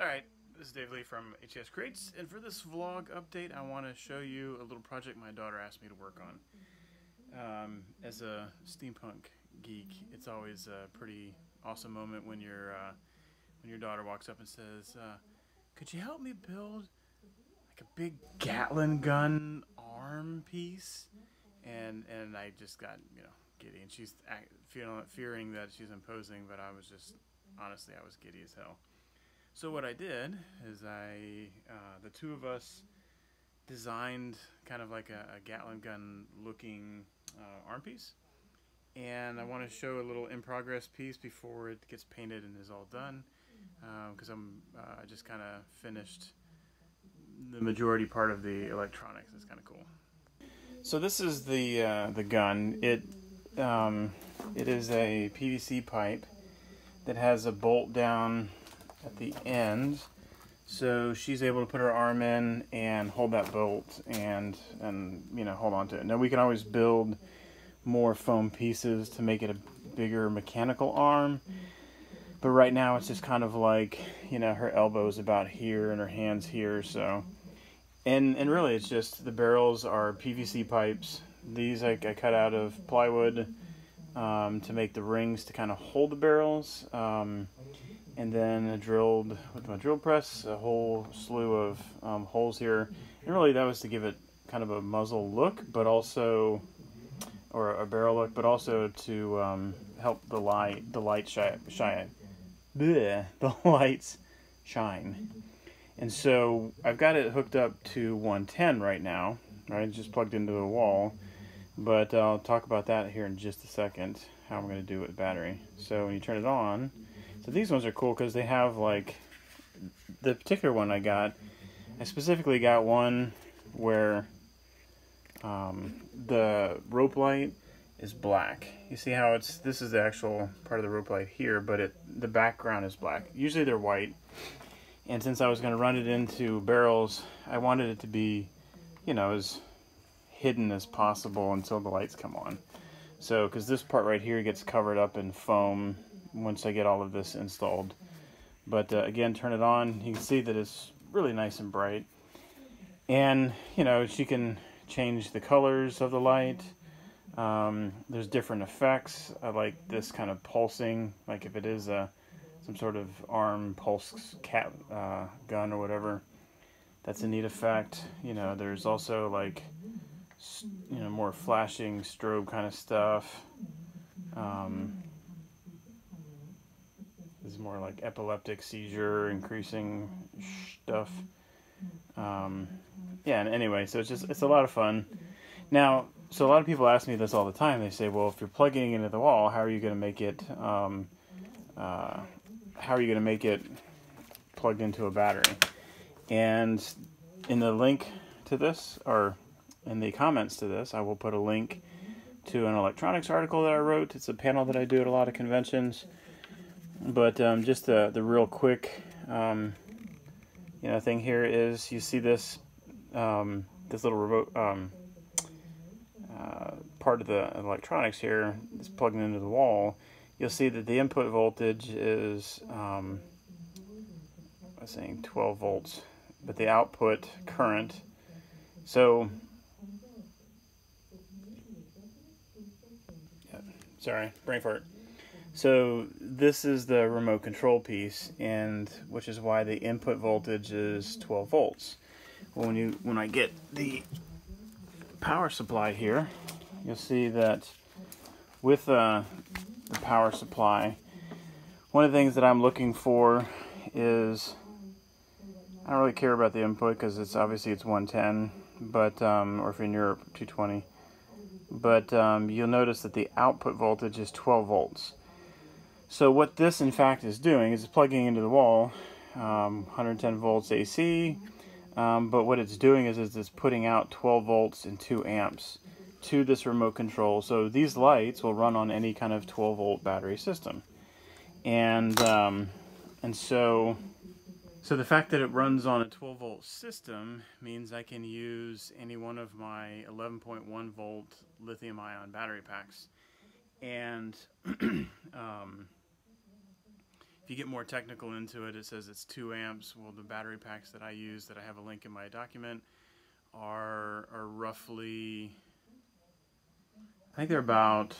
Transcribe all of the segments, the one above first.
Alright, this is Dave Lee from HCS Creates, and for this vlog update, I want to show you a little project my daughter asked me to work on. Um, as a steampunk geek, it's always a pretty awesome moment when your uh, when your daughter walks up and says, uh, "Could you help me build like a big Gatling gun arm piece?" And and I just got you know giddy, and she's feeling fearing that she's imposing, but I was just honestly I was giddy as hell. So what I did is I, uh, the two of us designed kind of like a, a Gatling gun looking uh, arm piece. And I want to show a little in progress piece before it gets painted and is all done. Because um, I'm uh, just kind of finished the majority part of the electronics. It's kind of cool. So this is the uh, the gun. It um, it is a PVC pipe that has a bolt down at the end. So she's able to put her arm in and hold that bolt and, and you know, hold on to it. Now we can always build more foam pieces to make it a bigger mechanical arm. But right now it's just kind of like, you know, her elbow's about here and her hand's here, so. And, and really it's just, the barrels are PVC pipes. These I, I cut out of plywood um, to make the rings to kind of hold the barrels. Um, and then I drilled with my drill press a whole slew of um, holes here. And really that was to give it kind of a muzzle look, but also, or a barrel look, but also to um, help the light, the light shine, bleh, the lights shine. And so I've got it hooked up to 110 right now, right? Just plugged into the wall. But I'll talk about that here in just a second, how I'm going to do it with battery. So when you turn it on, so these ones are cool because they have like the particular one I got. I specifically got one where um, the rope light is black. You see how it's this is the actual part of the rope light here, but it the background is black. Usually they're white. And since I was going to run it into barrels, I wanted it to be, you know, as hidden as possible until the lights come on. So, because this part right here gets covered up in foam once I get all of this installed. But uh, again, turn it on. You can see that it's really nice and bright. And, you know, she can change the colors of the light. Um, there's different effects. I like this kind of pulsing, like if it is a some sort of arm pulse cat uh, gun or whatever. That's a neat effect. You know, there's also like, you know, more flashing strobe kind of stuff. Um, is more like epileptic seizure increasing stuff. Um, yeah, and anyway, so it's just it's a lot of fun. Now, so a lot of people ask me this all the time. They say, "Well, if you're plugging into the wall, how are you going to make it? Um, uh, how are you going to make it plugged into a battery?" And in the link to this, or in the comments to this, I will put a link to an electronics article that I wrote. It's a panel that I do at a lot of conventions. But um, just the, the real quick um, you know thing here is you see this um, this little remote um, uh, part of the electronics here is plugged into the wall. You'll see that the input voltage is um, I was saying 12 volts, but the output current. So yeah, sorry, brain fart. So this is the remote control piece, and which is why the input voltage is 12 volts. When you when I get the power supply here, you'll see that with uh, the power supply, one of the things that I'm looking for is I don't really care about the input because it's obviously it's 110, but um, or if you're in Europe 220. But um, you'll notice that the output voltage is 12 volts. So what this in fact is doing is plugging into the wall, um, 110 volts AC, um, but what it's doing is, is it's putting out 12 volts and 2 amps to this remote control. So these lights will run on any kind of 12 volt battery system. And, um, and so, so the fact that it runs on a 12 volt system means I can use any one of my 11.1 volt lithium ion battery packs. And um, if you get more technical into it, it says it's two amps. Well, the battery packs that I use, that I have a link in my document, are are roughly. I think they're about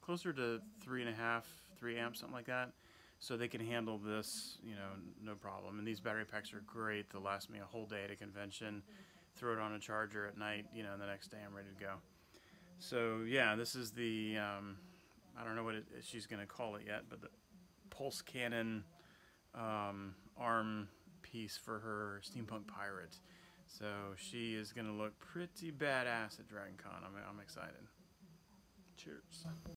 closer to three and a half, three amps, something like that. So they can handle this, you know, no problem. And these battery packs are great. They'll last me a whole day at a convention. Throw it on a charger at night, you know, and the next day I'm ready to go. So yeah, this is the um, I don't know what it, she's going to call it yet, but the pulse cannon um, arm piece for her steampunk pirate. So she is going to look pretty badass at Dragon Con. I'm, I'm excited. Cheers.